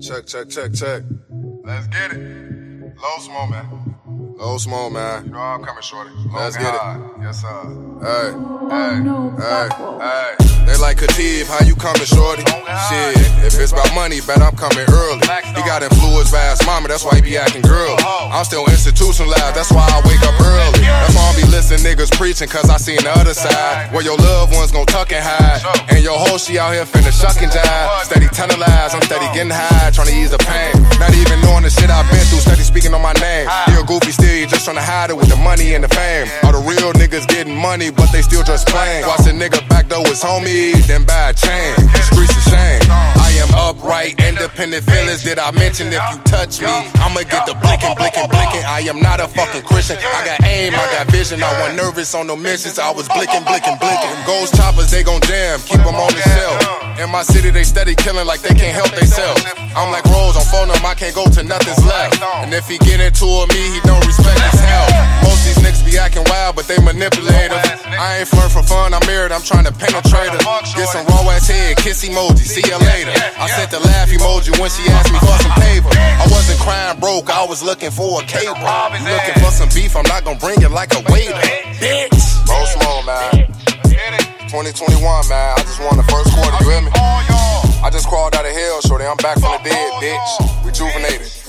Check, check, check, check. Let's get it. Low small man. Low small man. You know I'm coming, shorty. Low Let's and get it. Yes, sir. Hey, Hey, hey. hey. They like Khateeb, how you coming, shorty? Shit, if it's about money, bet I'm coming early. He got influence by his mama, that's why he be acting girly. Oh, oh. I'm still institutionalized, that's why I wake up early. That's why I be listening niggas preaching, cause I seen the other side. Where your loved ones gon' tuck and hide. And your whole she out here finna shuck and jive. Steady telling lies, I'm steady getting high, trying to ease the pain. Not even knowing the shit I've been through, steady speaking on my name. Ah. You a goofy still, you just trying to hide it with the money and the fame. All the real niggas getting money, but they still just playing. Watch a nigga back though his homie, then buy a chain. Streets of shame. I am upright, independent feelings. Did I mention if you touch me, I'ma get the blinking, blinking, blinking. I am not a fucking Christian. I got aim, I got vision. I wasn't nervous on no missions. I was blinking, blinking, blinking. Ghost choppers, they gon' jam, keep them on the shelf. In my city, they steady killing like they can't help themselves. I'm like Rose on phone them, I can't go to nothing's left. And if he get into it, me, he don't respect his health. Most these niggas be acting wild, but they manipulate us. I ain't flirt for fun, I'm married, I'm trying to penetrate her. Get some raw ass head, kiss emoji, see ya later. I sent the laugh emoji when she asked me for some paper. I wasn't crying broke, I was looking for a cable. You looking for some beef, I'm not gonna bring it like a waiter. Bitch! Roll small, man. 2021, man. I just won the first out of hell, shorty. I'm back from the dead, bitch. Rejuvenated.